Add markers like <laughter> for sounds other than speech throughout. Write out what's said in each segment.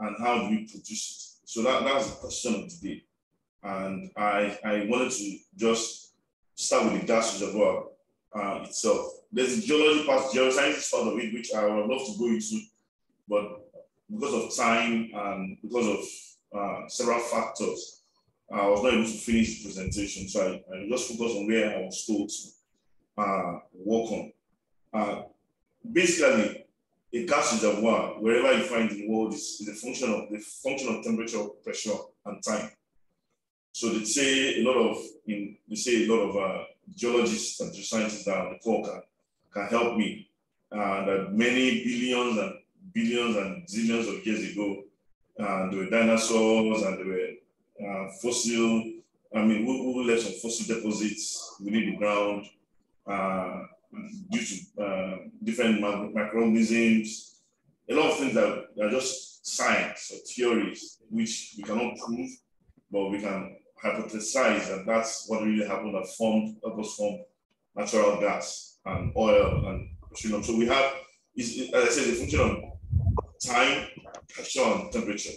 and how do we produce it? So that, that's the question of the day. And I, I wanted to just start with the gas reservoir uh, itself. There's a geology part, geoscience part of it, which I would love to go into, but because of time and because of uh, several factors, I was not able to finish the presentation. So I, I just focused on where I was told to uh, work on. Uh, basically, a gas reservoir, wherever you find in the world, is, is a function of the function of temperature, pressure, and time. So they say a lot of in they say a lot of uh, geologists and geoscientists that the call can, can help me. Uh, that many billions and billions and zillions of years ago, uh, there were dinosaurs and there were uh, fossil. I mean, we, we left some fossil deposits within the ground uh, due to uh, different microorganisms. A lot of things that are just science or theories, which we cannot prove, but we can hypothesize that that's what really happened that formed, that was formed natural gas and oil and petroleum. So we have, is as I said, the function of time, pressure, and temperature.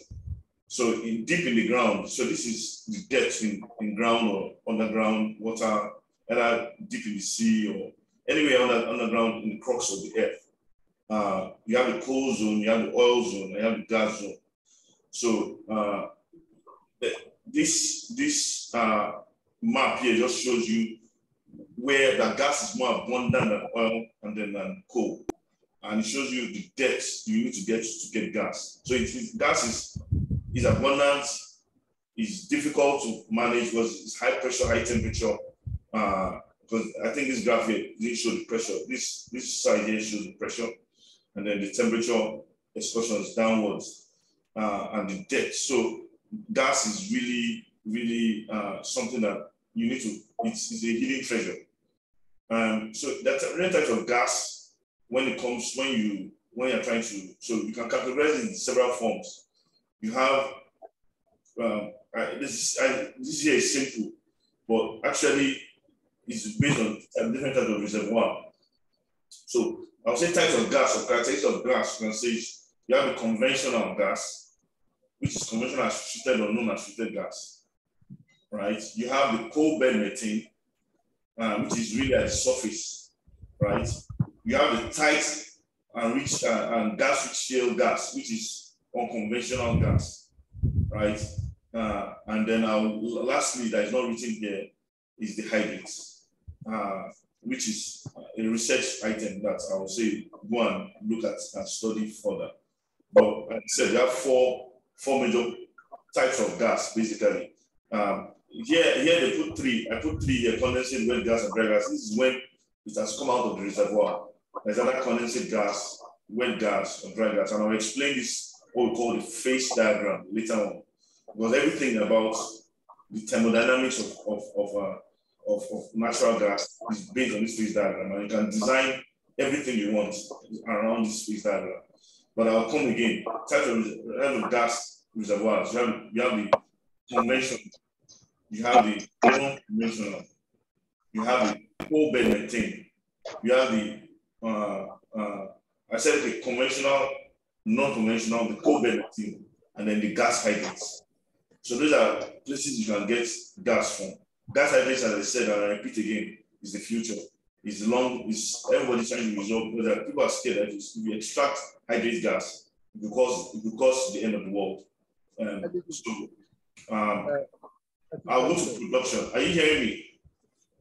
So in, deep in the ground, so this is the depth in, in ground or underground water, either deep in the sea or anywhere under, underground in the crux of the earth. Uh, you have the coal zone, you have the oil zone, you have the gas zone. So uh, this, this uh, map here just shows you where the gas is more abundant than oil and then than coal. And it shows you the depth you need to get to get gas. So if gas is, is abundant, is difficult to manage because it's high pressure, high temperature. Because I think this graph here didn't show the pressure. This, this side here shows the pressure, and then the temperature excursion is downwards, uh, and the depth. So gas is really, really uh, something that you need to, it's, it's a hidden treasure. Um, so that's a types of gas when it comes, when you, when you're trying to, so you can categorize it in several forms. You have, um, I, this, I, this here is simple, but actually it's based on different types of reservoir. So I'll say types of gas or characteristics of gas, you can say you have a conventional gas, which is conventional as treated or known as treated gas, right? You have the coal bed methane, uh, which is really at the surface, right? You have the tight and rich uh, and gas rich shale gas, which is unconventional gas, right? Uh, and then lastly, that is not written here, is the hydrates, uh, which is a research item that I will say go and look at and study further. But like I said, there are four four major types of gas, basically. Um, here, here they put three. I put three here, condensate, wet gas, and dry gas. This is when it has come out of the reservoir. There's other condensate gas, wet gas, and dry gas. And I'll explain this, what we call the phase diagram later on. Because everything about the thermodynamics of, of, of, uh, of, of natural gas is based on this phase diagram. And you can design everything you want around this phase diagram. But I'll come again. Types of, of gas reservoirs. You have, you have the conventional, you have the non-conventional, you have the coal bed methane, you have the, uh, uh, I said the conventional, non-conventional, the coal bed methane, and then the gas hydrates. So those are places you can get gas from. Gas hydrates, as I said, and I repeat again, is the future. Is long, is everybody's trying to resolve because people are scared that if you extract hydrate gas because because the end of the world. Um, so um, I'll go to production. Are you hearing me?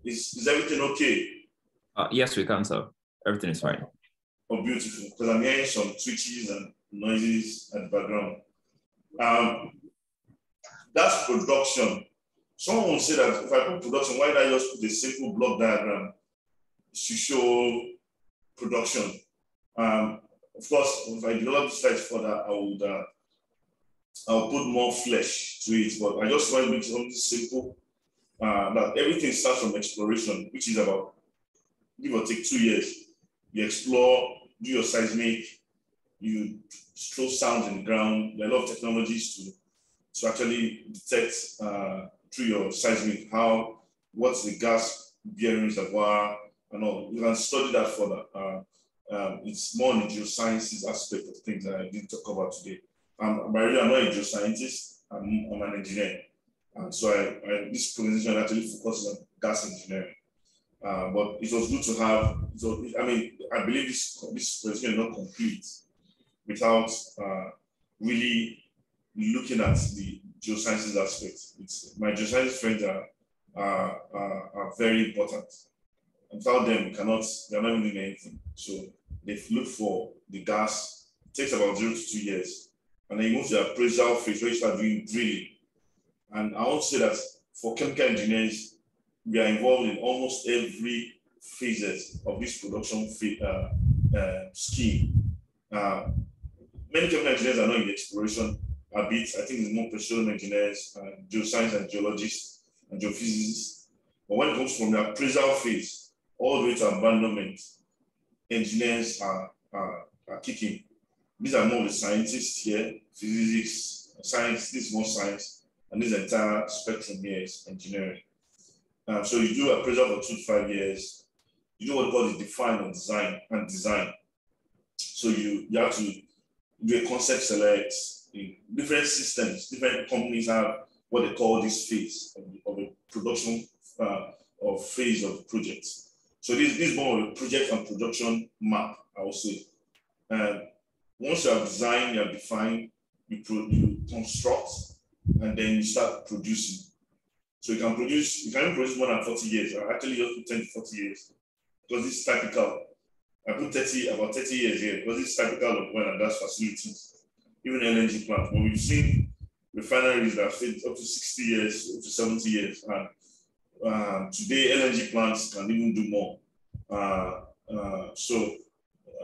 Is is everything okay? Uh, yes, we can, sir. Everything is fine. Oh, beautiful. Because I'm hearing some switches and noises at the background. Um, that's production. Someone say that if I put production, why I just put a simple block diagram to show production? Um, of course, if I develop the slides further, I would uh, I'll put more flesh to it. But I just want to make something simple. Uh, that everything starts from exploration, which is about give or take two years. You explore, do your seismic, you throw sounds in the ground. There are a lot of technologies to to actually detect uh, through your seismic how what's the gas bearing reservoir and all. You can study that further. Uh, um, it's more on the geosciences aspect of things that I didn't talk about today. By the way, I'm not a geoscientist, I'm, I'm an engineer. And so I, I, this presentation actually focuses on gas engineering. Uh, but it was good to have, so I mean, I believe this, this presentation is not complete without uh, really looking at the geosciences aspect. It's, my geosciences friends are, are, are, are very important. Without them, we cannot, they're not doing anything. So they've looked for the gas, it takes about zero to two years. And then you move to the appraisal phase where you start doing drilling. And I want to say that for chemical engineers, we are involved in almost every phases of this production uh, uh, scheme. Uh, many chemical engineers are not in exploration a bit. I think it's more petroleum engineers, and geoscience and geologists and geophysicists. But when it comes from the appraisal phase all the way to abandonment, engineers are, are, are kicking. These are more the scientists here, physics, science, this is more science, and this entire spectrum here is engineering. Um, so you do appraisal for two to five years. You do what God call the define and design and design. So you, you have to do a concept select, different systems, different companies have what they call this phase of, of a production uh, of phase of projects. So this, this is more of a project and production map, I would say. And once you have designed, you have defined, you, pro, you construct, and then you start producing. So you can produce, you can produce more than 40 years. I actually just put 10 to 40 years because it's typical. I put 30, about 30 years here because it's typical of when and gas facilities even LNG plants. But we've seen refineries that stayed up to 60 years, up to 70 years. And uh, today, LNG plants can even do more. Uh, uh, so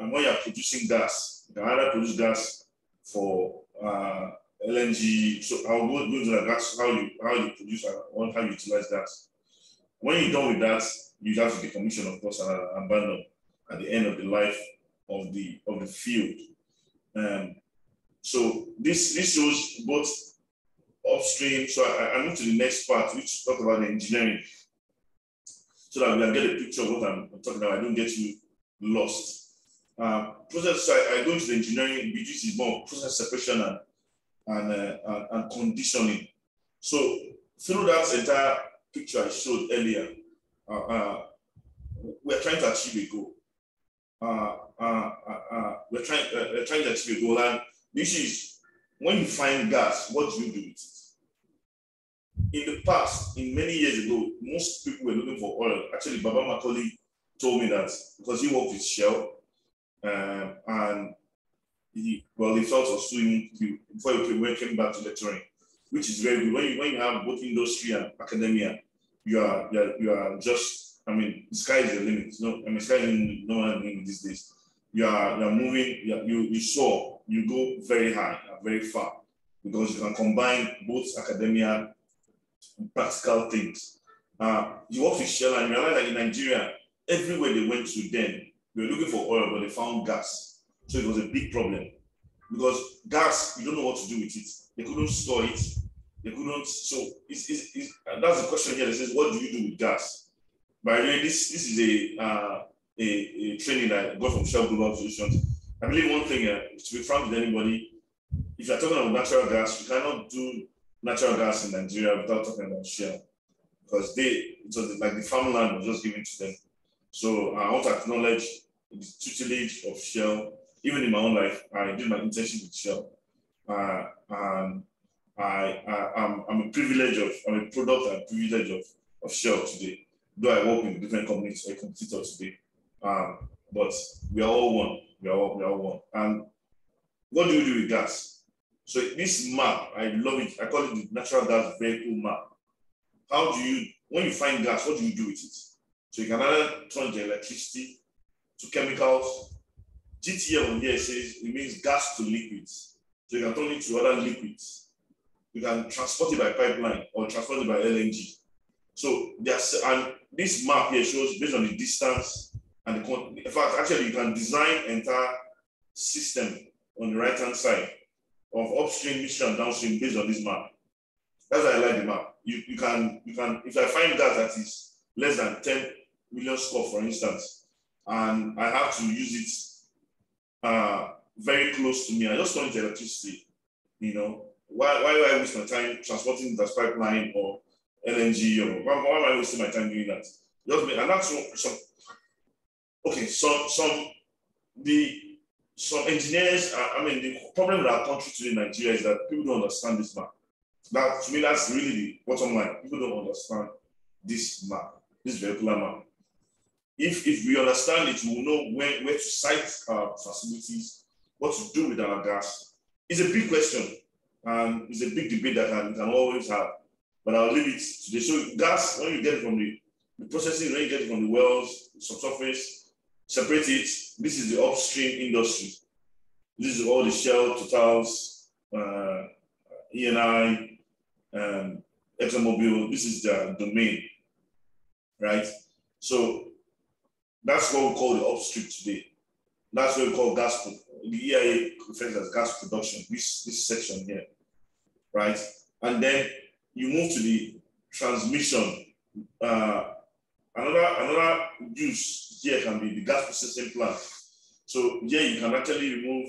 when you're producing gas, you can either produce gas for uh, LNG. So I'll go, into that gas, how you how you produce and how you utilize gas. When you're done with that, you have to decommission, of course, and abandon at the end of the life of the of the field. Um, so this, this shows both upstream. So I, I move to the next part, which talk about the engineering. So that we can get a picture of what I'm talking about. I don't get you lost. Uh, process, so I, I, go into the engineering, which is more process separation and, and, uh, and, conditioning. So through that entire picture I showed earlier, uh, uh we're trying to achieve a goal. Uh, uh, we're trying, we're trying to achieve a goal, and this is when you find gas, what do you do with it? In the past, in many years ago, most people were looking for oil. Actually, Baba Macaulay told me that because he worked with Shell, um, and he well, he felt was doing before he came back to lecturing, which is very good. When you when you have both industry and academia, you are you are, you are just I mean, the sky is the limit. No, I mean, sky is no one these days. You are you are moving. You are, you, you saw you go very high, very far, because you can combine both academia and practical things. Uh, you work with Shell and you realize that in Nigeria, everywhere they went to then, they were looking for oil, but they found gas. So it was a big problem because gas, you don't know what to do with it. They couldn't store it. They couldn't. So it's, it's, it's, that's the question here. That says, what do you do with gas? By the way, this this is a uh, a, a training that I got from Shell Global Solutions I believe one thing, uh, to be frank with anybody, if you're talking about natural gas, you cannot do natural gas in Nigeria without talking about Shell. Because they, it was like the farmland was just given to them. So I want to acknowledge the tutelage of Shell. Even in my own life, I did my internship with Shell. Uh, and I, I, am I'm, I'm a privilege of, I'm a product and privilege of, of Shell today. Though I work in different companies, a competitor today. Um, but we are all one we are we are one. And what do you do with gas? So this map, I love it. I call it the natural gas vehicle map. How do you, when you find gas, what do you do with it? So you can either turn the electricity to chemicals. GTL on here says it means gas to liquids. So you can turn it to other liquids. You can transport it by pipeline or transport it by LNG. So there's and this map here shows based on the distance and the, in fact, actually, you can design entire system on the right-hand side of upstream, midstream, downstream based on this map. That's why I like the map. You, you can, you can, if I find gas that is less than 10 million score, for instance, and I have to use it uh, very close to me, I just to electricity. You know, why, why do I waste my time transporting that pipeline or LNG or why, why am I wasting my time doing that? Just me, and that's some okay, some some the some engineers, I mean, the problem with our country today in Nigeria is that people don't understand this map. That to me, that's really the bottom line. People don't understand this map, this vehicular map. If, if we understand it, we will know where, where to site our facilities, what to do with our gas. It's a big question. and it's a big debate that we can always have. But I'll leave it today. So gas, when you get from the, the processing, when you get from the wells, subsurface, separate it. This is the upstream industry. This is all the Shell, Totals, uh, ENI, um, ExxonMobil. This is the domain, right? So that's what we call the upstream today. That's what we call gas. The EIA refers as gas production. This this section here, right? And then you move to the transmission. Uh, another another use here can be the gas processing plant. So here you can actually remove.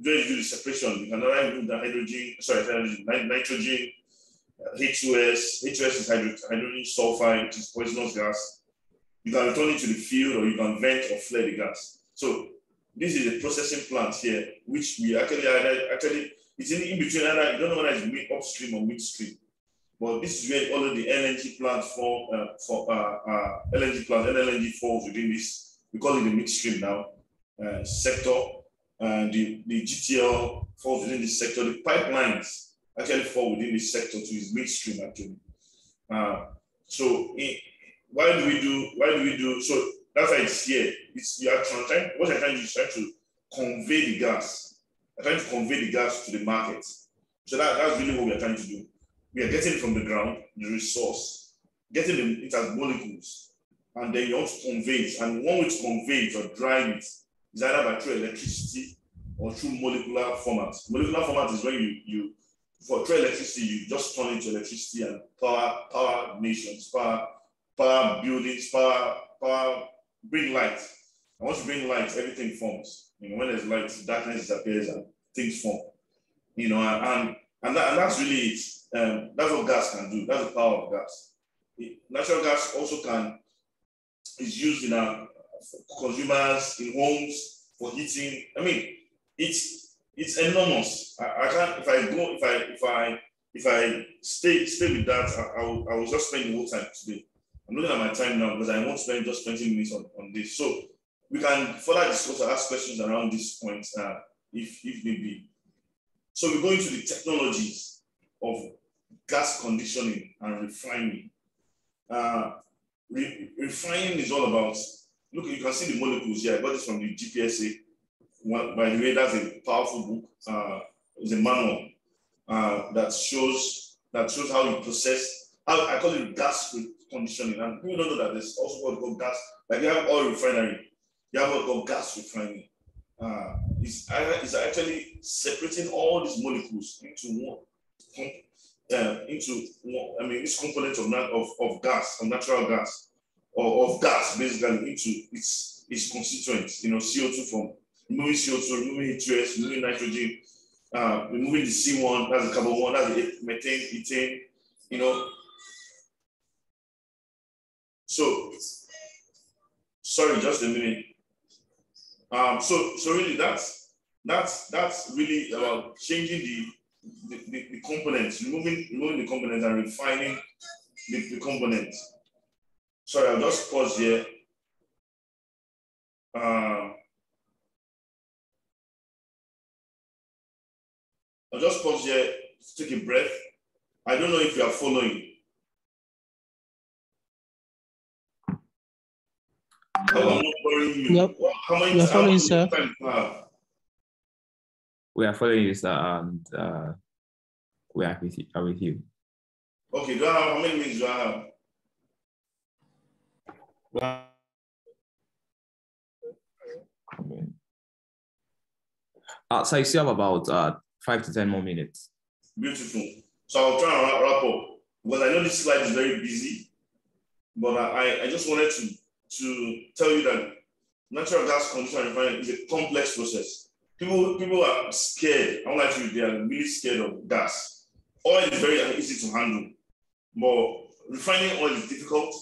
Do the separation, you can remove the hydrogen, sorry, hydrogen, nitrogen, uh, H2S. H2S is hydrogen sulfide, which is poisonous gas you can return it to the field or you can vent or flare the gas. So this is a processing plant here, which we actually actually it's in, between either you don't know whether it's upstream or midstream. But this is where all of the LNG plant form uh, for uh, uh, LNG plant, LNG falls within this. We call it the midstream now uh, sector. And the, the GTL falls within this sector. The pipelines actually fall within this sector to its midstream actually. Uh, so in, why do we do, why do we do, so that's why it's here. It's, you are trying, what I'm trying to do is trying to convey the gas. I'm trying to convey the gas to the market. So that, that's really what we are trying to do. We are getting from the ground, the resource, getting it as molecules, and then you want to convey it. And one way to convey it or drive it is either by through electricity or through molecular format. Molecular format is when you, you for through electricity, you just turn into electricity and power, power nations, power power buildings, power, power, bring light. And once you bring light, everything forms. You know, when there's light, darkness disappears and things form. You know, and and, that, and that's really it. Um, that's what gas can do. That's the power of gas. It, natural gas also can is used in our consumers in homes for heating. I mean, it's it's enormous. I, I can't if I go if I if I if I stay stay with that, I, I, will, I will just spend the whole time today. I'm looking at my time now because I won't spend just 20 minutes on, on this. So we can further discuss or ask questions around this point uh, if, if need be. So we go into the technologies of gas conditioning and refining. Uh, re refining is all about, look, you can see the molecules here. I got this from the GPSA. By the way, that's a powerful book. Uh, it's a manual uh, that shows that shows how you process. How I call it gas conditioning. And people don't know that there's also what called gas. Like you have oil refinery, you have what called gas refining. Uh, actually separating all these molecules into one, uh, into I mean, each component of, nat- of, of gas, of natural gas, or of gas basically into its, its constituents, you know, CO2 from removing CO2, removing H2S, removing nitrogen, uh, removing the C1, that's the carbon one, that's the methane, ethane, you know, so, sorry, just a minute. Um, so, so really, that's that's that's really about changing the the, the, the components, removing removing the components and refining the, the components. Sorry, I'll just pause here. Um, I'll just pause here, take a breath. I don't know if you are following. I'm not boring Yep. We are following, sir. We are following you, sir, and uh, we are with you. Are with you. Okay, do I have, how many minutes do I have? Well, uh, so you still have about uh, five to 10 more minutes. Beautiful. So I'll try and wrap up because I know this slide is very busy, but I, I just wanted to to tell you that natural gas condition refining is a complex process. People people are scared. I like to. They are really scared of gas. Oil is very easy to handle, but refining oil is difficult.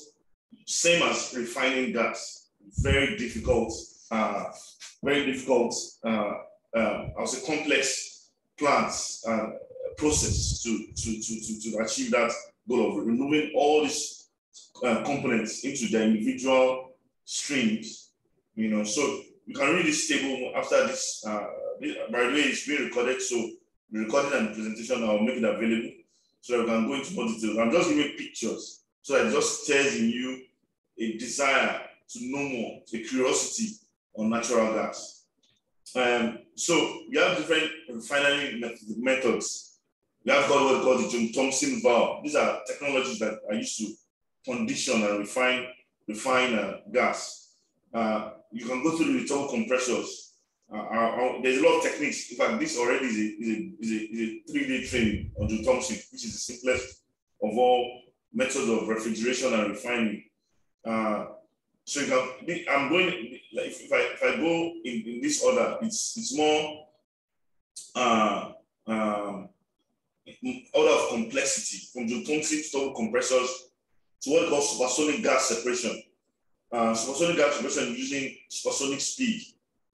Same as refining gas. Very difficult. Uh, very difficult. Uh, uh, I would say complex plants uh, process to, to, to, to, to achieve that goal of removing all these uh, components into their individual streams. You know, so you can read this table after this. Uh, by the way, it's being recorded, so the recording and the presentation, I'll make it available so we can go into more details. I'm just giving pictures so that it just stirs in you a desire to know more, a curiosity on natural gas. Um, so we have different refining methods. We have got what called the Joule-Thomson valve. These are technologies that are used to condition and refine refine uh, gas. Uh, you can go through the turbo compressors. Uh, uh, uh, there's a lot of techniques. In fact, this already is a, is a, is a, is a three-day training on Joule-Thomson, which is the simplest of all methods of refrigeration and refining. Uh, so you can, I'm going, like if, I, if I go in, in this order, it's, it's more um, order of complexity from Joule-Thomson to compressors to what we call supersonic gas separation uh, supersonic gas separation using supersonic speed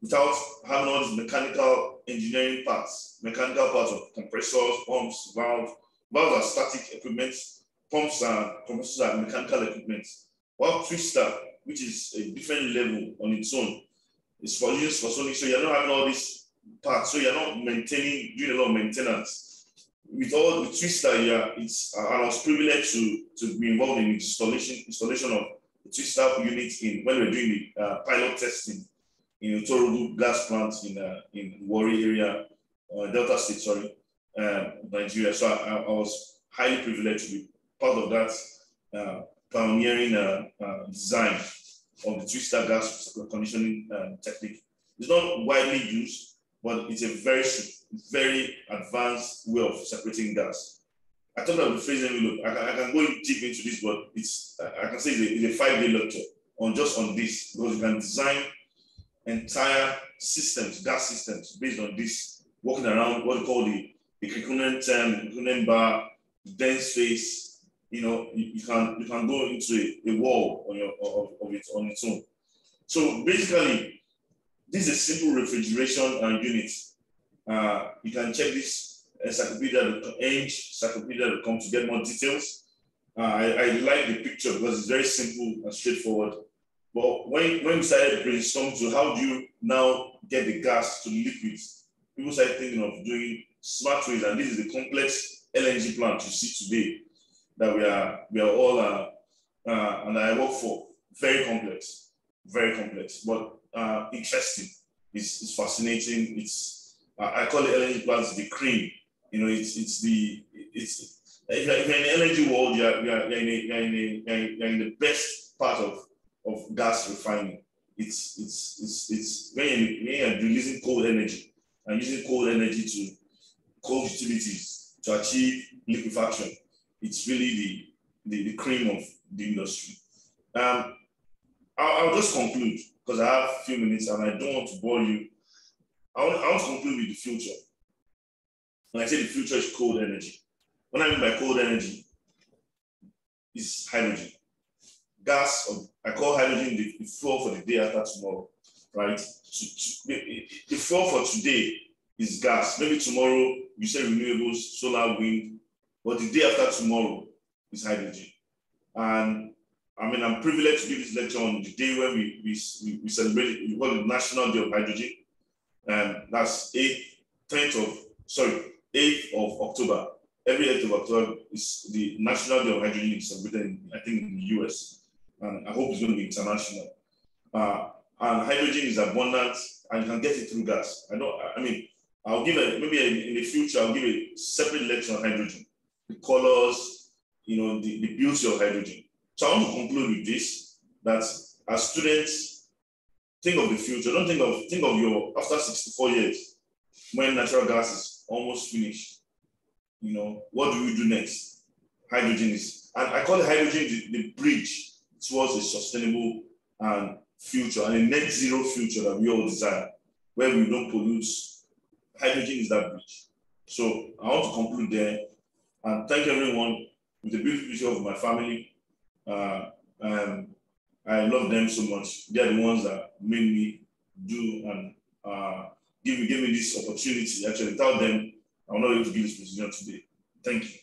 without having all these mechanical engineering parts, mechanical parts of compressors, pumps, valves. Valves are static equipment, pumps and compressors are mechanical equipment. While twister, which is a different level on its own, is for using supersonic, so you're not having all these parts, so you're not maintaining, doing a lot of maintenance. With all the twister, yeah, it's uh, I was privileged to, to be involved in installation installation of twister unit in when we are doing the uh, pilot testing in Torogu gas plant in uh, in Warri area, uh, Delta State, sorry, um, Nigeria. So I, I, was highly privileged to be part of that uh, pioneering uh, uh, design of the twister gas conditioning technique. It's not widely used, but it's a very, very advanced way of separating gas. I talked about the phase envelope. I can, I can go deep into this, but it's I can say it's a, it's a five-day lecture on just on this because you can design entire systems, gas systems based on this, working around what we call the the cricondentherm, bar, dense phase. You know, you, you, can you can go into a, a wall on your of, of it on its own. So basically, this is a simple refrigeration uh, unit. Uh, you can check this encyclopedia, age encyclopedia.com to get more details. Uh, I, I like the picture because it's very simple and straightforward. But when, when we started brainstorming to how do you now get the gas to liquids, people started thinking of doing smart ways, and this is the complex LNG plant you see today that we are we are all uh, uh, and I work for. Very complex, very complex, but uh, interesting. It's, it's fascinating. It's uh, I call it LNG plants the cream you know, it's it's the it's if you're, if you're in the energy world, you're, you're, you're, in a, you're, in a, you're in the best part of, of gas refining. It's it's it's it's when you're, when you're releasing cold energy and using cold energy to cold utilities to achieve liquefaction. It's really the the, the cream of the industry. Um, I'll, I'll just conclude because I have a few minutes and I don't want to bore you. I want, I want to conclude with the future. When I say the future is cold energy, what I mean by cold energy is hydrogen. Gas, or I call hydrogen the, the fuel for the day after tomorrow, right? So, the, the fuel for today is gas. Maybe tomorrow you say renewables, solar, wind, but the day after tomorrow is hydrogen. And I mean, I'm privileged to give this lecture on the day when we, we, we celebrate, we call it National Day of Hydrogen. And that's 8th, 10th of, sorry, 8th of October. Every 8th of October is the National Day of Hydrogen is celebrated, I think, in the US. And I hope it's going to be international. Uh, and hydrogen is abundant and you can get it through gas. I know, I mean, I'll give a, maybe in the future, I'll give a separate lecture on hydrogen, the colors, you know, the, the beauty of hydrogen. So I want to conclude with this, that as students, think of the future. Don't think of, think of your, after 64 years, when natural gas is almost finished. You know, what do we do next? Hydrogen is, and I call hydrogen the, the bridge towards a sustainable and future and a net zero future that we all desire, where we don't pollute hydrogen is that bridge. So I want to conclude there and thank everyone with the beautiful picture of my family. Uh, um, I love them so much. They're the ones that made me do and uh, give me give me this opportunity. Actually, without them, I'm not able to give this position today. Thank you.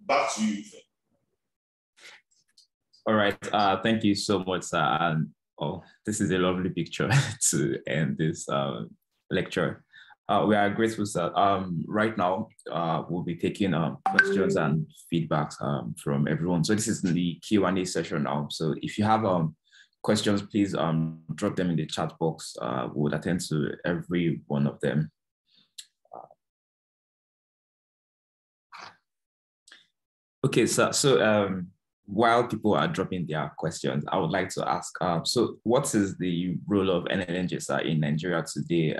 Back to you. All right. Uh, thank you so much. And oh, this is a lovely picture <laughs> to end this uh, lecture. Uh, we are grateful, sir. Um, right now, uh, we'll be taking um, questions and feedbacks um, from everyone. So this is the Q&A session now. So if you have um, questions, please um, drop them in the chat box. Uh, we'll attend to every one of them. Okay, so, so while people are dropping their questions, I would like to ask, uh, so what is the role of NLNG in Nigeria today?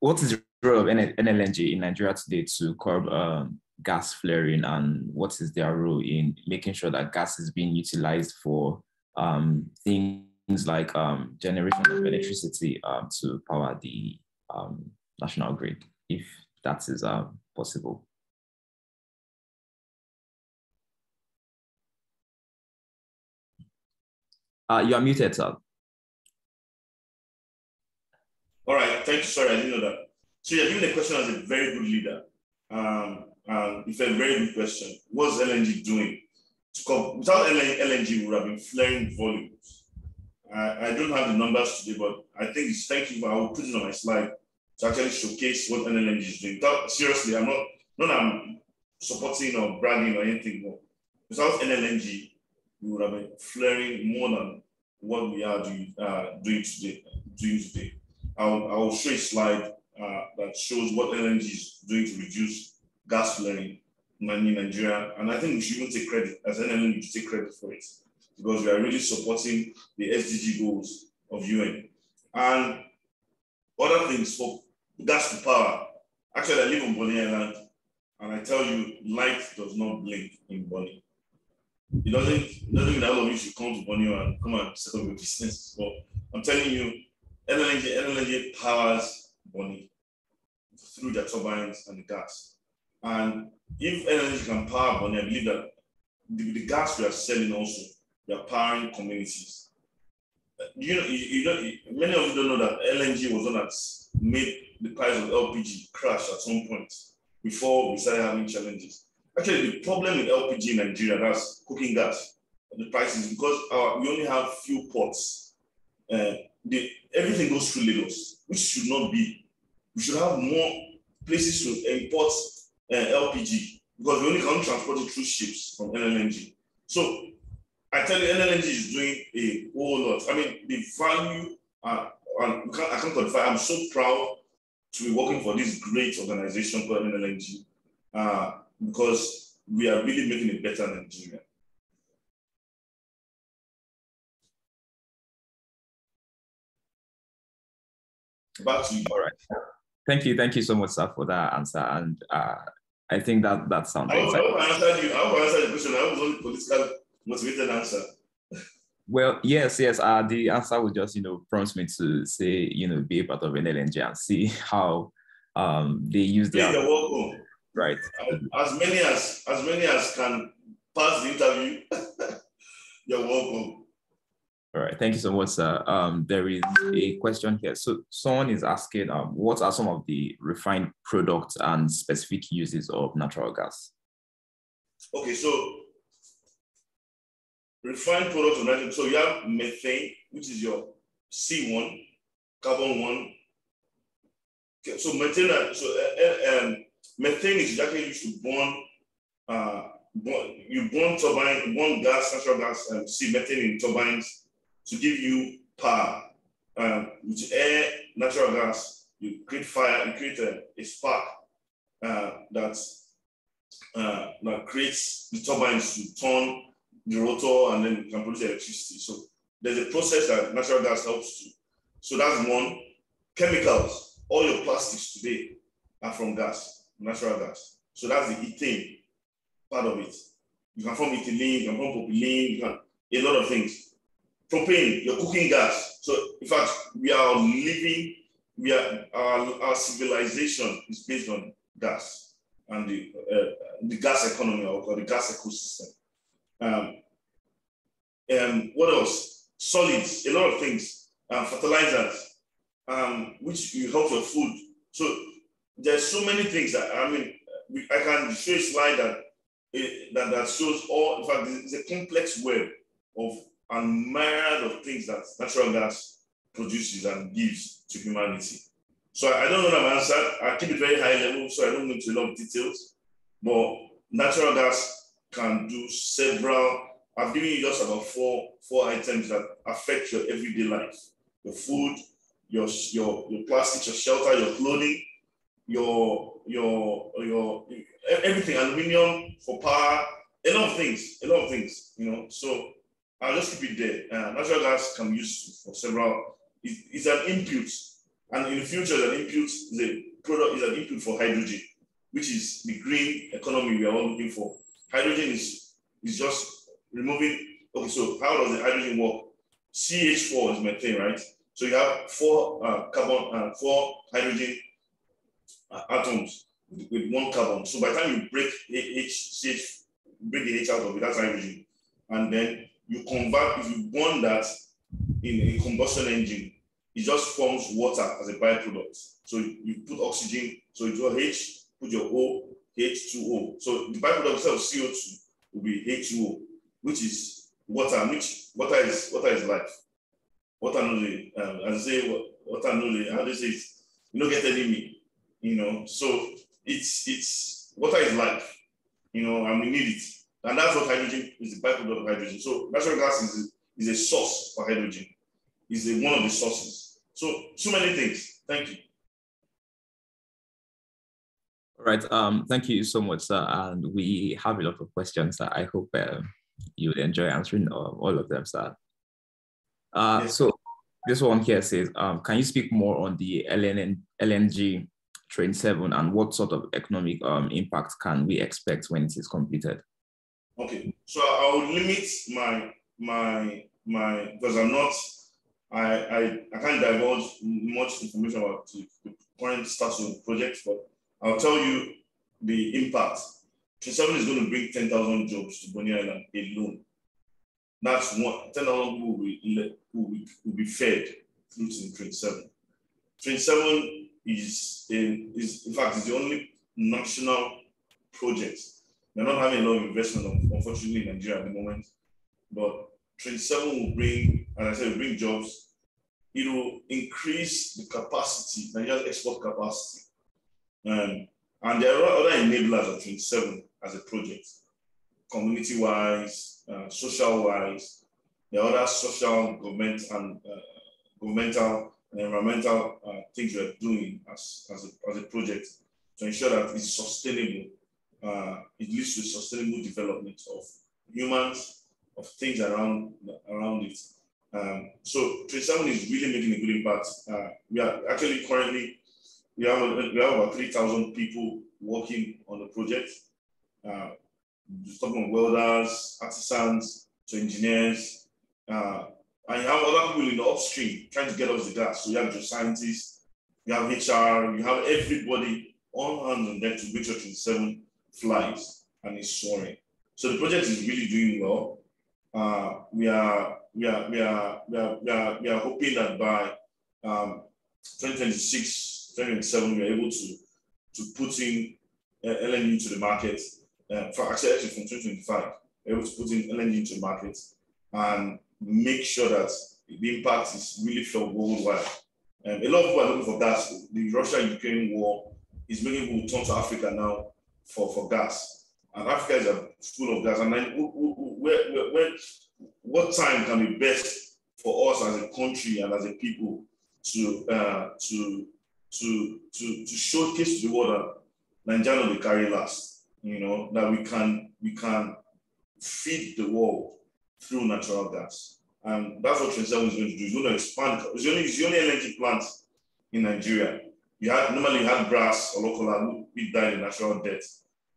What is the role of NLNG in Nigeria today to curb um, gas flaring and what is their role in making sure that gas is being utilized for um, things like um, generation of electricity um, to power the um, national grid, if that is uh, possible? Uh, you are muted, sir. All right, thank you. Sorry, I didn't know that. So you're giving the question as a very good leader. Um, um, it's a very good question. What's LNG doing? Without LNG, we would have been flaring volumes. I, I don't have the numbers today, but I think it's thank you. I will put it on my slide to actually showcase what LNG is doing. Without, seriously, I'm not not I'm supporting or bragging or anything more. Without LNG, we would have been flaring more than what we are doing, uh, doing today. Doing today. I'll, I'll show a slide uh, that shows what LNG is doing to reduce gas flaring in Nigeria. And I think we should even take credit, as NLN, we should take credit for it because we are really supporting the SDG goals of UN. And other things for gas to power. Actually, I live on Bonny Island, and I tell you, light does not blink in Bonny. It doesn't, it doesn't mean that all of you should come to Bonny and come and set up your business. But I'm telling you, NLNG, NLNG powers Bonny through the turbines and the gas. And if NLNG can power Bonny, I believe that the, the gas we are selling also, we are powering communities. You know, you, you many of you don't know that LNG was one that made the price of LPG crash at some point before we started having challenges. Actually, the problem with LPG in Nigeria, that's cooking gas, the price is because our, we only have few ports. Uh, the, everything goes through Lagos, which should not be. We should have more places to import uh, LPG because we only can transport it through ships from NLNG. So I tell you, NLNG is doing a whole lot. I mean, the value, uh, and can't, I can't quantify. I'm so proud to be working for this great organization called NLNG uh, because we are really making a better Nigeria. Back to you. All right. Thank you. Thank you so much, sir, for that answer. And uh, I think that that sounds. I hope, I answered you. I hope I answered the question. I was only political motivated answer. <laughs> Well, yes, yes. Uh, the answer would just, you know, prompt me to say, you know, be a part of NLNG and see how um, they use their. Welcome. Right. As many as as many as can pass the interview, <laughs> you're welcome. All right, thank you so much, sir. Um, there is a question here. So someone is asking, um, what are some of the refined products and specific uses of natural gas? Okay, so refined products of natural, so you have methane, which is your C1, carbon one. Okay, so methane, so uh, um, methane is actually used to burn, uh, burn, you burn turbine, burn gas, natural gas, and see methane in turbines to give you power. Um, with air, natural gas, you create fire, you create a, a spark uh, that, uh, that creates the turbines to turn the rotor and then you can produce electricity. So there's a process that natural gas helps to. So that's one. Chemicals, all your plastics today are from gas, natural gas. So that's the ethane part of it. You can form ethylene, you can form propylene, you can a lot of things. Propane, your cooking gas. So in fact, we are living, we are our, our civilization is based on gas and the uh, the gas economy or the gas ecosystem. Um, and what else? Solids, a lot of things, um, fertilizers, um, which you help your food. So there's so many things that I mean, we, I can show a slide that eh, that, that shows all. In fact, it's a complex web of a myriad of things that natural gas produces and gives to humanity. So I, don't know that I'm answered. I keep it very high level, so I don't go into a lot of details. But natural gas can do several. I've given you just about four four items that affect your everyday life: your food, your your your plastic, your shelter, your clothing, your your your everything, aluminium for power, a lot of things, a lot of things, you know. So I'll just keep it there. Uh, natural gas can be used for several. It, it's an input, and in the future, an input is a product is an input for hydrogen, which is the green economy we are all looking for. Hydrogen is is just removing. Okay, so how does the hydrogen work? CH4 is methane, right? So you have four uh, carbon, uh, four hydrogen uh, atoms with, with, one carbon. So by the time you break H, CH, break the H out of it, that's hydrogen. And then you convert, if you burn that in a combustion engine, it just forms water as a byproduct. So you put oxygen, so you do H, put your O, H2O. So the byproduct itself, of CO2 will be H2O, which is water, which water is water is life. Water no um, say, water no how you say it? You don't get any me you know. So it's it's water is life, you know, and we need it. And that's what hydrogen is the byproduct of hydrogen. So natural gas is a, is a source for hydrogen, is a, one of the sources. So so many things. Thank you. All right. Um, thank you so much, sir. And we have a lot of questions. that I hope um, you will enjoy answering all of them, sir. Uh, yes. So this one here says, um, can you speak more on the LN, LNG Train 7 and what sort of economic um, impact can we expect when it is completed? Okay, so I will limit my, my, my, because I'm not, I, I, I can't divulge much information about the, the current status of the project, but I'll tell you the impact. Train 7 is going to bring 10,000 jobs to Bonny Island alone. That's one, 10,000 people will be, will, be, will be fed through Train 7. Train 7 is in, is in fact is the only national project. They're not having a lot of investment, unfortunately, in Nigeria at the moment. But Train 7 will bring, and I said, bring jobs. It will increase the capacity, Nigeria's export capacity. Um, and there are other enablers of Train 7 as a project, community wise, uh, social wise. There are other social, government, and uh, governmental environmental uh, things we're doing as, as, a, as a project to ensure that it's sustainable. Uh, it leads to sustainable development of humans, of things around, around it. Um, so Train 7 is really making a good impact. Uh, we are actually currently, we have, we have about 3,000 people working on the project. Uh, talking welders, artisans, to engineers, uh, and you have other people in the upstream trying to get us the gas. So you have your scientists, you have HR, you have everybody on hand on deck to reach make sure 27 flies and is soaring. So the project is really doing well. Uh, we are we are we are we are we are, we are hoping that by um, 2026, 2027, we are able to to put in uh, LNG to the market. Uh, for actually, actually from 2025, we're able to put in LNG into the market and make sure that the impact is really felt worldwide. Um, a lot of people are looking for gas. The Russia-Ukraine war is making people turn to Africa now for, for gas. And Africa is a full of gas. And then where, where, where, what time can be best for us as a country and as a people to uh, to to to to showcase to the world that Nigeria will carry last. You know that we can we can feed the world through natural gas. And that's what Train 7 is going to do. It's going to expand. It's the only, it's the only LNG plant in Nigeria. You had normally you had brass Olokola which died in natural death.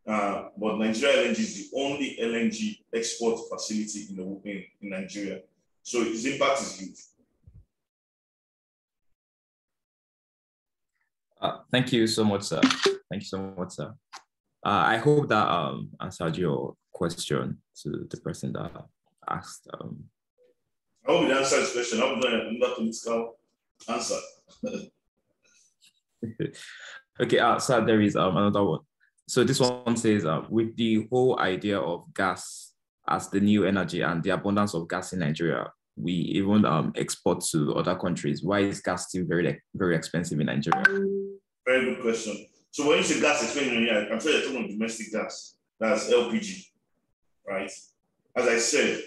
Uh, but Nigeria LNG is the only LNG export facility in, the, in, in Nigeria. So its impact is huge. Uh, thank you so much, sir. Thank you so much, sir. Uh, I hope that um, answered your question to the person that asked. Um, I hope it answered this question. I'm going another political answer. <laughs> <laughs> okay, uh, so there is um, another one. So this one says, uh, with the whole idea of gas as the new energy and the abundance of gas in Nigeria, we even um, export to other countries. Why is gas still very very expensive in Nigeria? Very good question. So when you say gas expensive, I'm sure you're talking about domestic gas. That's LPG, right? As I said,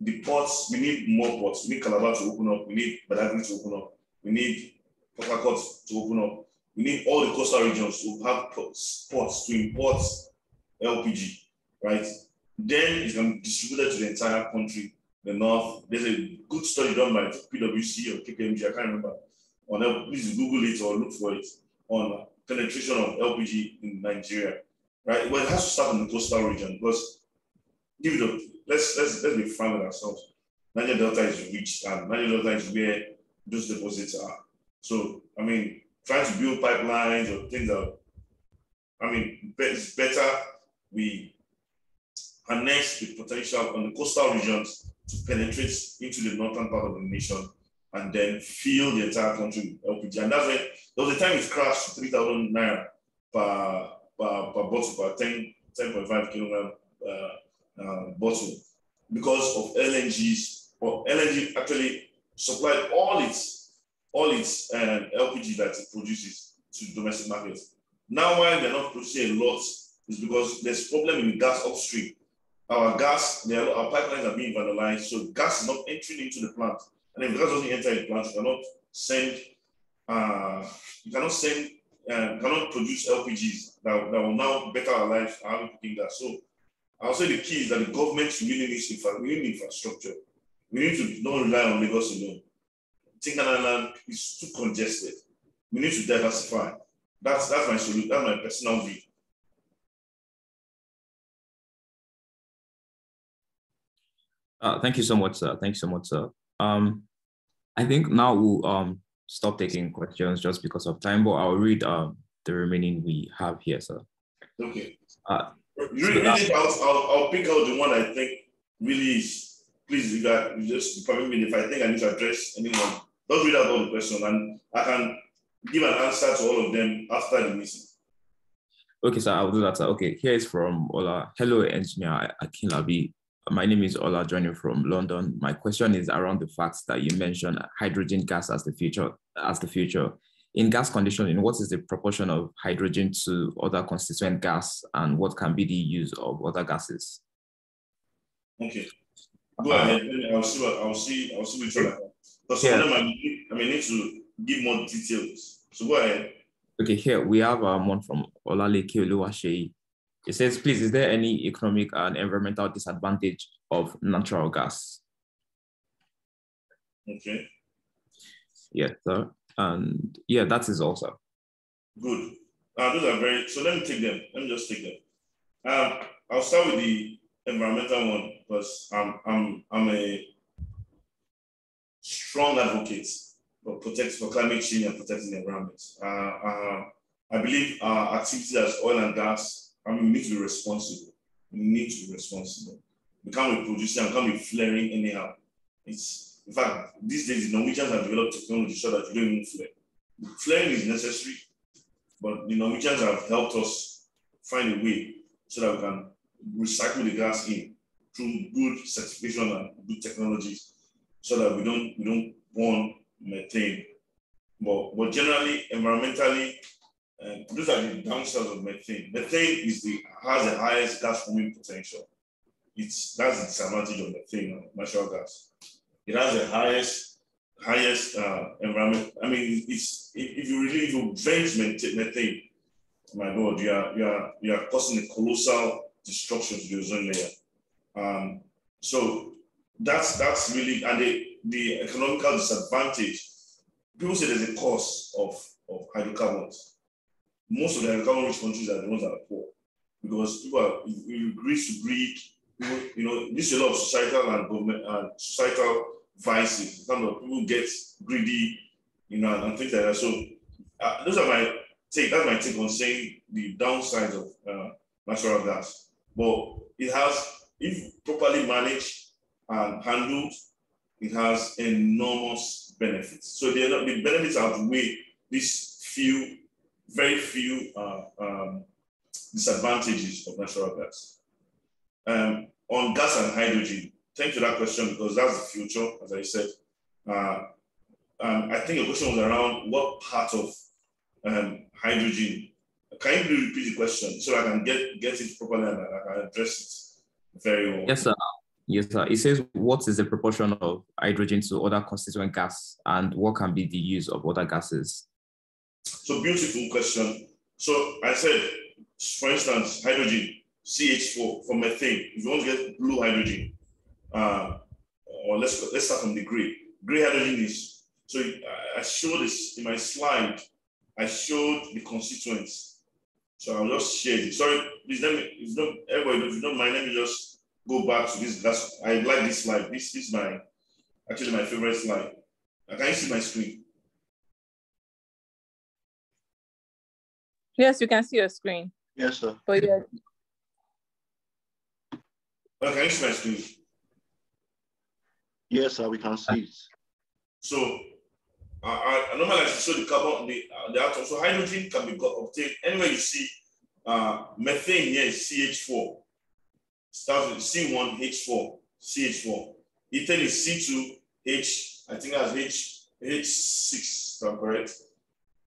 the ports, we need more ports. We need Calabar to open up. We need Badagry to open up. We need To open up. We need all the coastal regions to have ports, to import LPG, right? Then going to be distributed to the entire country, the north. There's a good study done by PwC or KPMG, I can't remember. On please Google it or look for it on penetration of LPG in Nigeria, right? Well, it has to start in the coastal region because give it a let's let's let's be frank with ourselves. Niger Delta is rich and Niger Delta is where those deposits are. So I mean, trying to build pipelines or things that I mean, it's better we harness the potential on the coastal regions to penetrate into the northern part of the nation and then fill the entire country with LPG. And that's when there was a time it crashed to 3,000 naira per, per, per bottle, per 10, 10.5 kilogram uh, uh, bottle because of LNGs. Well, LNG actually supplied all its all its um, LPG that it produces to domestic markets. Now, why they're not producing a lot is because there's problem in gas upstream. Our gas, are, our pipelines are being vandalized, so gas is not entering into the plant. And if gas doesn't enter the plant, you cannot send, uh, you cannot send, uh, cannot produce LPGs that, that will now better our life having cooking gas. So I'll say the key is that the government really needs we need infrastructure. We need to not rely on Lagos alone. Island is too congested. We need to diversify. That's that's my solution. That's my personal view. Uh, thank you so much, sir. Thank you so much, sir. Um, I think now we'll um, stop taking questions just because of time, but I'll read um, the remaining we have here, sir. Okay. Uh, you really, really I'll, I'll, I'll, pick out the one I think really is, please, you, got, you just permit me if I think I need to address anyone don't read out all the questions, and I can give an answer to all of them after the meeting. Okay, sir, I'll do that. Sir. Okay, here is from Ola. Hello, engineer Akinlabi. My name is Ola, joining from London. My question is around the fact that you mentioned hydrogen gas as the future. As the future, in gas conditioning, what is the proportion of hydrogen to other constituent gas, and what can be the use of other gases? Okay, go ahead. I'll see. What, I'll see. I'll see which one. Because yeah. some of them I may, I may need to give more details. So go ahead. Okay, here we have um, one from Olaleke Oluwasheyi. It says, please, is there any economic and environmental disadvantage of natural gas? Okay. Yes, sir. And yeah, that is also. Good. Uh, those are very, so let me take them. Let me just take them. Um, I'll start with the environmental one because I'm, I'm, I'm a strong advocates for protect for climate change and protecting the environment. Uh, uh, I believe our activities as oil and gas, I mean, we need to be responsible. We need to be responsible. We can't be producing and can't be flaring anyhow. It's in fact these days the Norwegians have developed technology so that you don't even flare. Flaring is necessary, but the Norwegians have helped us find a way so that we can recycle the gas in through good certification and good technologies so that we don't we don't burn methane. But but generally, environmentally, uh, those are the downsides of methane. Methane is the has the highest gas forming potential. It's that's the disadvantage of methane, natural gas. It has the highest highest uh, environment. I mean, it's if, if you really if you vent methane, my God, you are you are you are causing a colossal destruction to the ozone layer. Um, so that's that's really and the, the economical disadvantage. People say there's a cost of, of hydrocarbons. Most of the hydrocarbon rich countries are the ones that are poor. because people are, you greed to greed, you know, this is a lot of societal and government and societal vices. Some of people get greedy, you know, and things like that. So uh, those are my take. That's my take on saying the downsides of uh, natural gas. But it has, if properly managed and handled, it has enormous benefits. So the, the benefits outweigh these few, very few uh, um, disadvantages of natural gas. Um, on gas and hydrogen, thank you for that question because that's the future, as I said. Uh, um, I think your question was around what part of um, hydrogen. Can you repeat the question so I can get, get it properly and I can address it very well? Yes, sir. Yes, sir. It says what is the proportion of hydrogen to other constituent gas and what can be the use of other gases? So beautiful question. So I said, for instance, hydrogen, CH4 for methane. If you want to get blue hydrogen, uh, or let's let's start from the gray. Gray hydrogen is so I showed this in my slide. I showed the constituents. So I'll just share it. Sorry, please let me. If not everybody, if you don't mind, let me just go back to this. That's I like this slide. This, this is my actually my favorite slide. Can you see my screen? Yes, you can see your screen. Yes, sir. But yeah. Okay, can you see my screen? Yes, sir, we can see it. So I, I normally I show the carbon, the, uh, the atom. So hydrogen can be got, obtained anywhere you see uh, methane here is CH4. Starts with C1H4, CH4. Ethane is C2H, I think that's H, H6, am correct?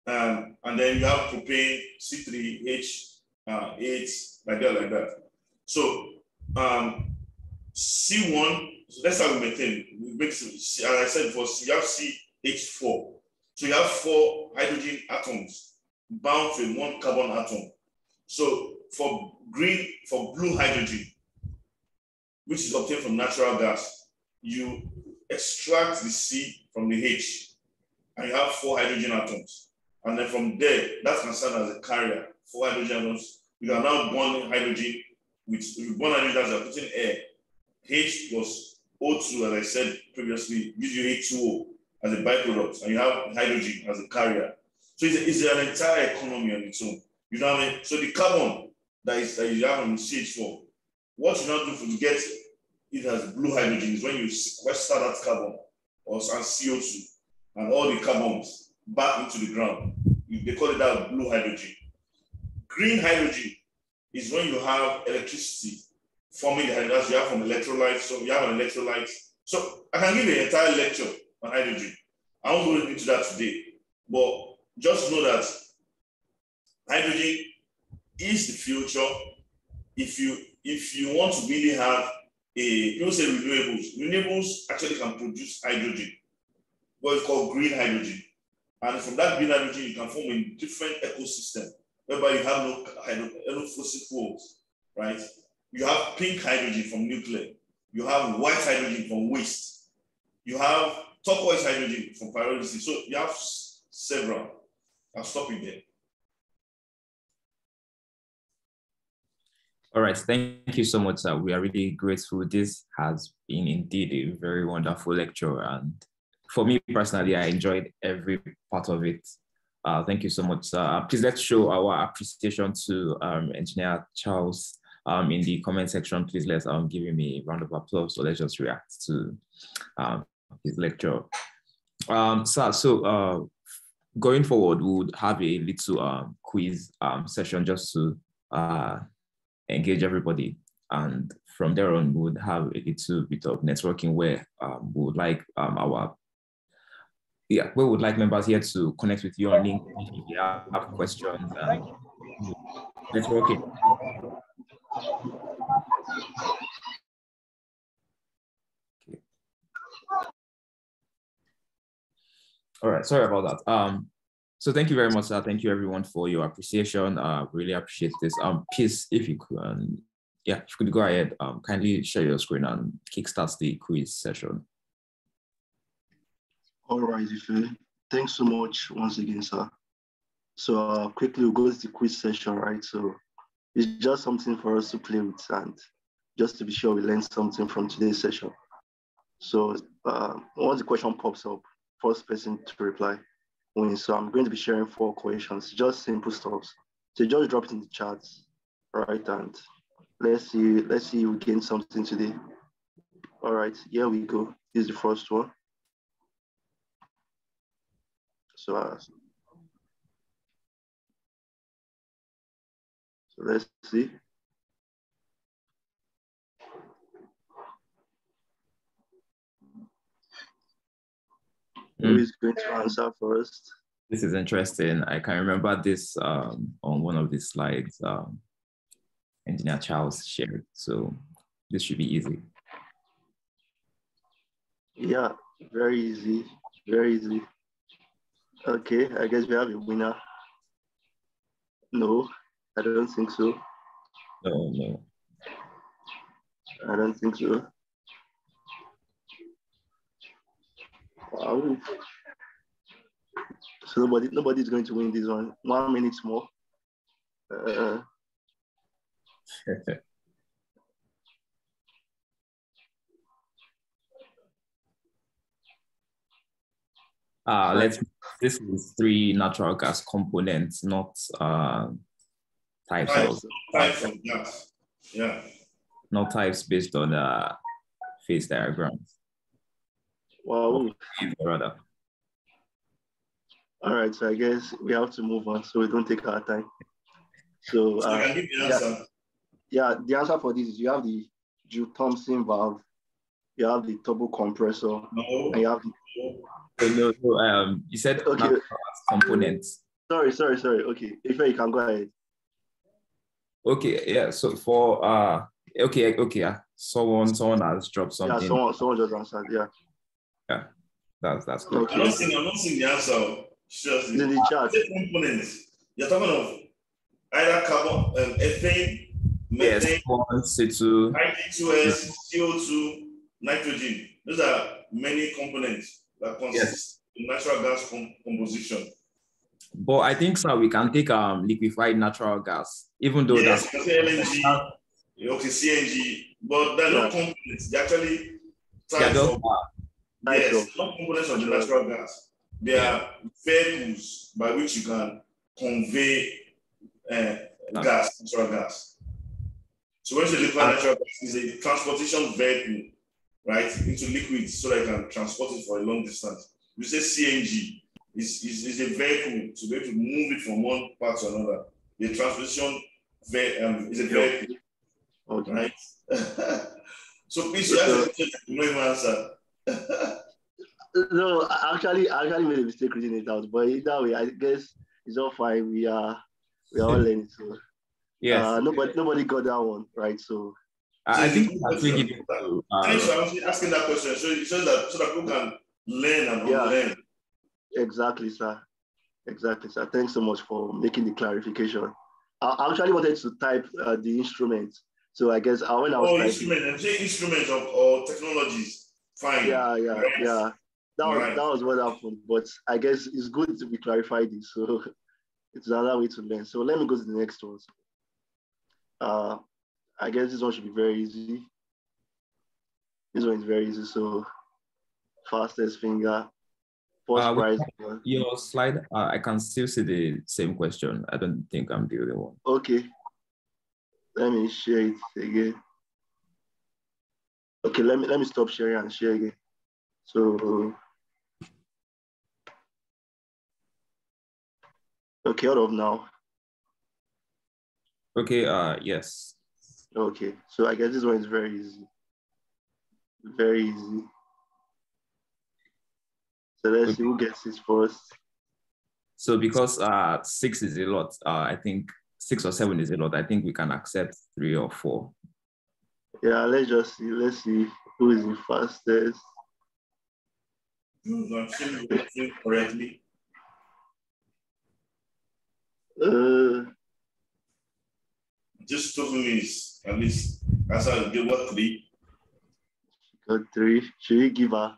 Um, and then you have propane, C3H, uh, 8, like that, like that. So um, C1, so let's start with methane. We make, as I said before, you have CH4. So you have four hydrogen atoms bound to one carbon atom. So for green, for blue hydrogen, which is obtained from natural gas, you extract the C from the H, and you have four hydrogen atoms. And then from there, that's considered as a carrier, four hydrogen atoms. You are now bonding hydrogen with, with bond hydrogen as are putting air. H plus O2, as I said previously, gives you H2O as a byproduct, and you have hydrogen as a carrier. So it's, a, it's an entire economy on its own. You know what I mean? So the carbon that is that you have on CH4, what you now do to get it as blue hydrogen is when you sequester that carbon or and CO2 and all the carbons back into the ground. They call it that blue hydrogen. Green hydrogen is when you have electricity forming the hydrogen you have from electrolytes. So you have an electrolyte. So I can give an entire lecture on hydrogen. I won't go into that today, but just know that hydrogen is the future. If you if you want to really have a people say renewables, renewables actually can produce hydrogen, what is called green hydrogen. And from that green hydrogen, you can form a different ecosystem whereby you have no, no fossil fuels, right? You have pink hydrogen from nuclear. You have white hydrogen from waste. You have turquoise hydrogen from pyrolysis. So you have several. I'll stop you there. All right, thank you so much. Sir. We are really grateful. This has been indeed a very wonderful lecture. And for me personally, I enjoyed every part of it. Uh, thank you so much. Uh, please let's show our appreciation to um, Engineer Charles um, in the comment section. Please let's um, give him a round of applause. So let's just react to um, his lecture. Um, so, so uh, going forward, we would have a little um, quiz um, session just to uh, engage everybody. And from there on, we would have a little bit of networking where um, we would like um, our yeah, we would like members here to connect with you on LinkedIn if you have, questions and networking. All right, sorry about that. Um, so thank you very much, sir. Thank you everyone for your appreciation. Uh, really appreciate this. Um, please, if you could, um, yeah, if you could go ahead, um, kindly share your screen and kickstart the quiz session. All right, Ife. Thanks so much once again, sir. So uh, quickly we'll go to the quiz session, right? So It's just something for us to play with and just to be sure we learn something from today's session. So uh, once the question pops up, first person to reply wins. So I'm going to be sharing four questions, just simple stuff. So just drop it in the chat, right? And let's see, let's see we gain something today. All right, here we go. This is the first one. So, uh, so let's see. Who is going to answer first? This is interesting. I can remember this um, on one of the slides um, Engineer Charles shared. So this should be easy. Yeah, very easy, very easy. Okay, I guess we have a winner. No, I don't think so. No, no. I don't think so. Wow. So nobody, nobody's going to win this one. One minute more. Uh, uh, <laughs> let's, this is three natural gas components, not uh, types, Types, of, types of gas. Yeah. not types based on uh, phase diagrams, wow. rather. All right, so I guess we have to move on so we don't take our time. So, uh, the yeah. yeah, the answer for this is you have the Joule Thompson valve, you have the turbo compressor, No. and you have the, So, no, no, um, you said Okay. components. sorry, sorry, sorry. Okay, if you can go ahead. Okay, yeah. So for uh, okay, okay. Someone, someone has dropped something. Yeah, someone, someone just answered. Yeah. Yeah, that's that's good. I'm not seeing, I'm not seeing the answer. Seriously. It's in the chat. Say components. You're talking of either carbon, um, ethane, Yes, methane, one, C2. H2S, CO2, nitrogen. Those are many components that consist in natural gas com- composition. But I think so. We can take um liquefied natural gas, even though yes, that's you can say LNG, okay, CNG, but they're not components. They're actually they're types just, of Types Yes, some components of the natural gas. They are vehicles by which you can convey uh, gas, natural gas. So when you say liquid natural gas, it's a transportation vehicle, right, into liquids so that you can transport it for a long distance. You say CNG, is is is a vehicle to be able to move it from one part to another. The transportation ve- um, is a vehicle, Okay. right? <laughs> so please, you have a question you know even answer. <laughs> No, actually, I actually made a mistake reading it out, but either way, I guess it's all fine. We are, we are all learning. So, yes. uh, nobody, nobody got that one right. So, I I think we can take it to, uh, Thanks for asking- asking that question. So it shows that so that people can learn and Yeah. unlearn. exactly, sir. Exactly, sir. Thanks so much for making the clarification. I I actually wanted to type uh, the instrument. So I guess uh, when I was Oh, typing, instrument, I'm saying instruments of or technologies. Fine. yeah, yeah, Right. yeah. That was Right. that was what happened. But I guess it's good to be clarified this. So <laughs> it's another way to learn. So let me go to the next one. Uh, I guess this one should be very easy. This one is very easy. So fastest finger, first Uh, prize. your slide. Uh, I can still see the same question. I don't think I'm the only one. Okay. Let me share it again. Okay, let me let me stop sharing and share again. So okay, out of now. Okay. Uh, yes. Okay, so I guess this one is very easy. Very easy. So let's see who gets this first. So because uh six is a lot, uh, I think six or seven is a lot. I think we can accept three or four. Yeah, let's just see. Let's see who is the fastest. You are saying you are saying correctly. Uh, Just two minutes at least. That's how you get what three. got three. Should we give her?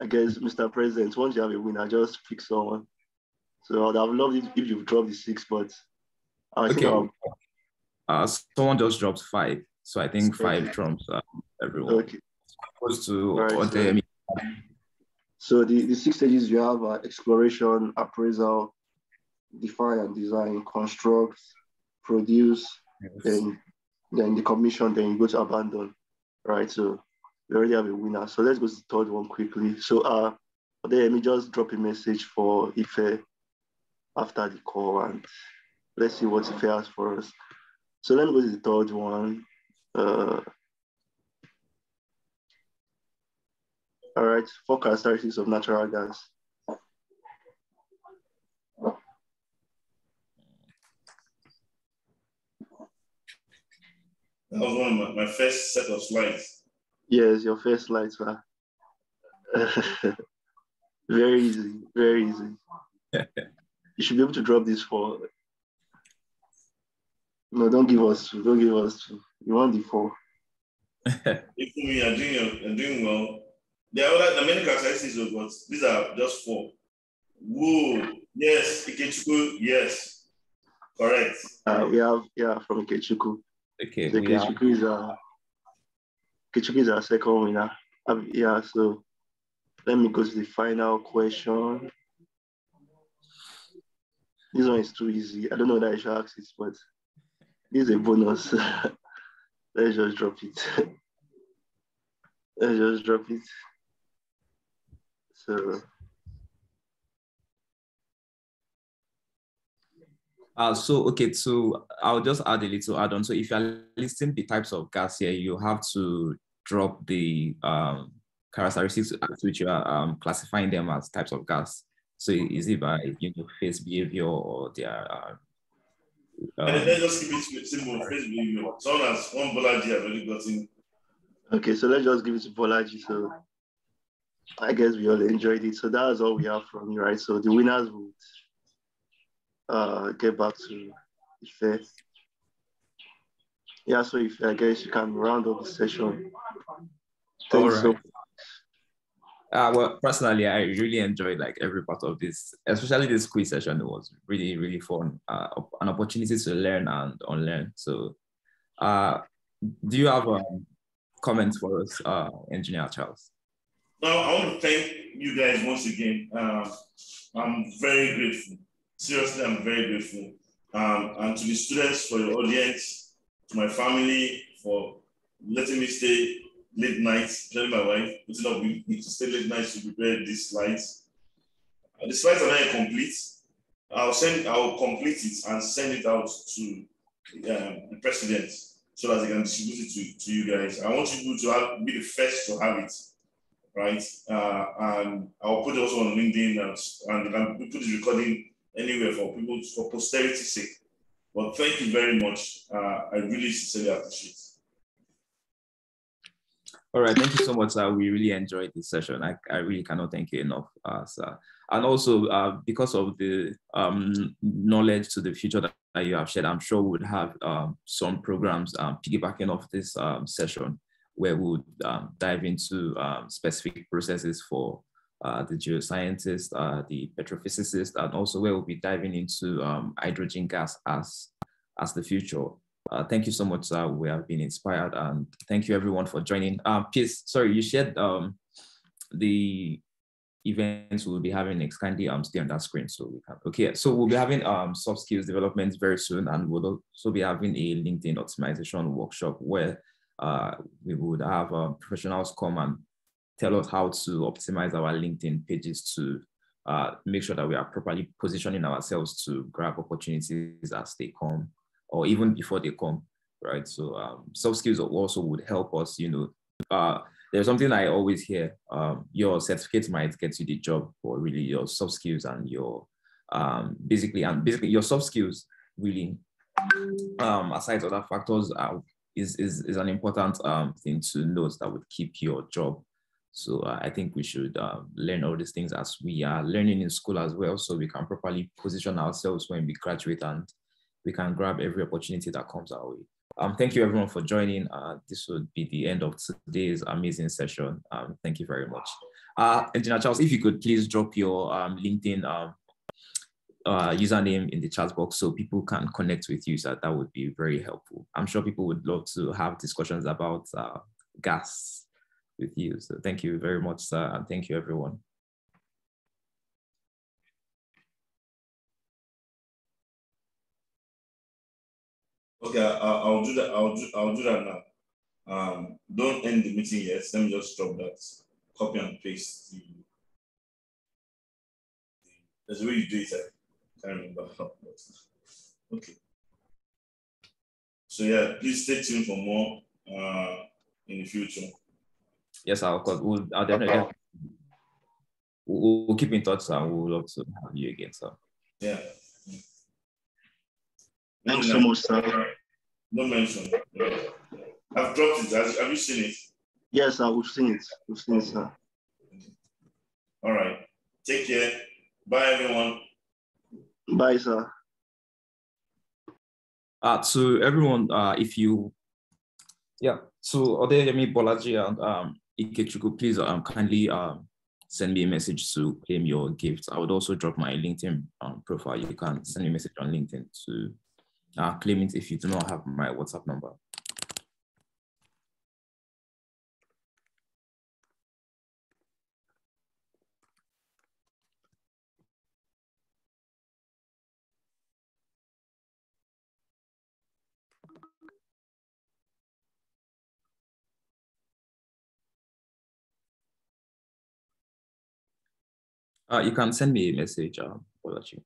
I guess, Mr. President, once you have a winner, just pick someone. So I'd have loved it if you dropped the six, but I think Okay. I'll, uh, someone just dropped five. So I think five trumps uh, everyone. Okay. Opposed to Right, so- So the, the six stages you have are exploration, appraisal, define and design, construct, produce, then then the commission, then you go to abandon, right? So we already have a winner. So let's go to the third one quickly. So uh, then let me just drop a message for Ife after the call and let's see what Ife has for us. So let me go to the third one. Uh, all right, four characteristics of natural gas. That was one of my, my first set of slides. Yes, your first slide, sir. <laughs> very easy, very easy. <laughs> you should be able to drop this for. No, don't give us two. Don't give us two. You want the four. <laughs> If me, you're doing, you're doing well. There are other, the many characteristics of but these are just four. Whoa, yes, Ikechukwu, yes, correct. Uh, we have yeah from Ikechukwu. Okay, The we are, Ikechukwu is a Ikechukwu is our second winner. Um, yeah, so let me go to the final question. This one is too easy. I don't know that I should ask this, but this is a bonus. <laughs> Let's just drop it. Let's just drop it. So Uh, so okay, so I'll just add a little add-on. So if you're listing the types of gas here, you have to drop the um, characteristics which you are um, classifying them as types of gas. So is it by you know phase behavior or their uh, And um, let's just keep it simple. Someone has one Bolaji has already gotten. okay, so let's just give it to Bolaji. So I guess we all enjoyed it. So that's all we have from you, right? So the winners would uh, get back to Ife. Yeah, so if I guess you can round up the session. Thanks so Alright. Uh, well, personally, I really enjoyed like every part of this, especially this quiz session. It was really, really fun. Uh, an opportunity to learn and unlearn. So, uh, do you have um, comments for us, uh, Engineer Charles? Now, I want to thank you guys once again. Um, I'm very grateful. Seriously, I'm very grateful. Um, and to the students for your audience, to my family for letting me stay late nights, telling my wife, putting up with me to stay late nights to prepare these slides. The slides are not complete. I'll send, I'll complete it and send it out to um, the president so that they can distribute it to, to you guys. I want you to have, be the first to have it right? Uh, and I'll put it also on LinkedIn and, and can put this recording anywhere for people for posterity's sake. But thank you very much. Uh, I really sincerely appreciate it. All right, thank you so much, sir. We really enjoyed this session. I, I really cannot thank you enough, uh, sir. And also, uh, because of the um, knowledge to the future that, you have shared, I'm sure we would have um, some programs um, piggybacking off this um, session where we would um, dive into um, specific processes for uh, the geoscientists, uh, the petrophysicists, and also where we'll be diving into hydrogen gas as, as the future. Uh, thank you so much, sir. We have been inspired, and thank you everyone for joining. Um, Pierce, sorry, you shared um, the events we'll be having next. Kindly um, stay on that screen so we can. Okay, so we'll be having um, soft skills development very soon, and we'll also be having a LinkedIn optimization workshop where uh, we would have um, professionals come and tell us how to optimize our LinkedIn pages to uh, make sure that we are properly positioning ourselves to grab opportunities as they come or even before they come, right? So um, soft skills also would help us, you know, uh, there's something I always hear, um, your certificate might get you the job, but really your soft skills and your, um, basically, and basically your soft skills really, um, aside other factors, are, is, is, is an important um, thing to note that would keep your job. So uh, I think we should uh, learn all these things as we are learning in school as well, so we can properly position ourselves when we graduate and we can grab every opportunity that comes our way. Um, thank you everyone for joining. Uh, this would be the end of today's amazing session. Um, thank you very much. Uh, Engineer Charles, if you could please drop your um, LinkedIn um, uh, username in the chat box so people can connect with you. So that would be very helpful. I'm sure people would love to have discussions about uh, gas with you. So thank you very much, sir, and thank you, everyone. Okay, I'll, I'll do that. I'll do, I'll do that now. Um, don't end the meeting yet. Let me just drop that. Copy and paste the. There's a way you do it. I can't remember how. Okay. So yeah, please stay tuned for more uh, in the future. Yes, of course. We'll, I'll definitely, we'll, we'll keep in touch and we'll love to have you again, sir. Yeah. Thanks so much, sir. No mention. Yeah. I've dropped it. Have, have you seen it? Yes, sir. We've seen it. We've seen it, sir. All right. Take care. Bye, everyone. Bye, sir. Uh, to everyone, uh, if you, yeah, so Odeyemi Bolaji and um, Ikechukwu, please um, kindly um, send me a message to claim your gift. I would also drop my LinkedIn um, profile. You can send me a message on LinkedIn to uh, claim it if you do not have my WhatsApp number. Uh, you can send me a message, uh, Bolaji.